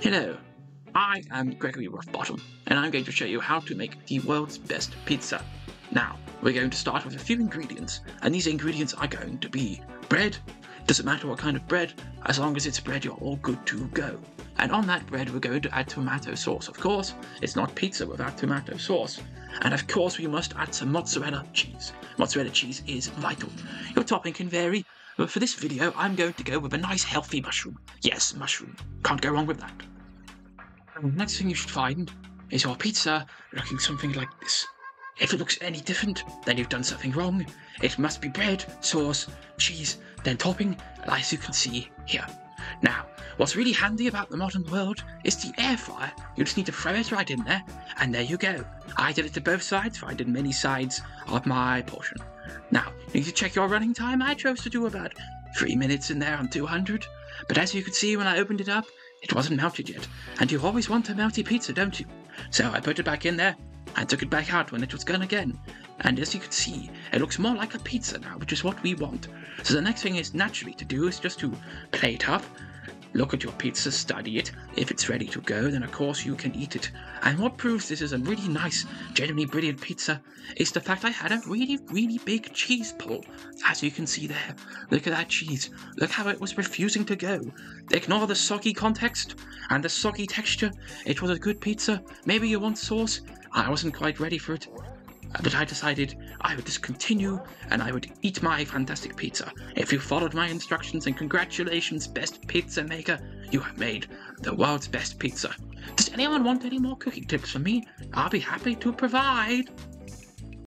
Hello, I am Gregory Roughbottom, and I'm going to show you how to make the world's best pizza. Now, we're going to start with a few ingredients, and these ingredients are going to be bread. Doesn't matter what kind of bread, as long as it's bread, you're all good to go. And on that bread, we're going to add tomato sauce. Of course, it's not pizza without tomato sauce. And of course, we must add some mozzarella cheese. Mozzarella cheese is vital. Your topping can vary, but for this video, I'm going to go with a nice healthy mushroom. Yes, mushroom. Can't go wrong with that. And next thing you should find is your pizza looking something like this. If it looks any different, then you've done something wrong. It must be bread, sauce, cheese, then topping, as you can see here. Now, what's really handy about the modern world is the air fryer. You just need to throw it right in there, and there you go. I did it to both sides, for I did many sides of my portion. Now, you need to check your running time. I chose to do about three minutes in there on 200, but as you could see when I opened it up, it wasn't melted yet, and you always want a melty pizza, don't you? So I put it back in there, and took it back out when it was gone again. And as you can see, it looks more like a pizza now, which is what we want. So the next thing is naturally to do is just to plate up, look at your pizza, study it. If it's ready to go, then of course you can eat it. And what proves this is a really nice, genuinely brilliant pizza is the fact I had a really, really big cheese pull. As you can see there. Look at that cheese. Look how it was refusing to go. Ignore the soggy context and the soggy texture. It was a good pizza. Maybe you want sauce. I wasn't quite ready for it. But I decided I would just continue and I would eat my fantastic pizza. If you followed my instructions, and congratulations, best pizza maker, you have made the world's best pizza. Does anyone want any more cooking tips from me? I'll be happy to provide.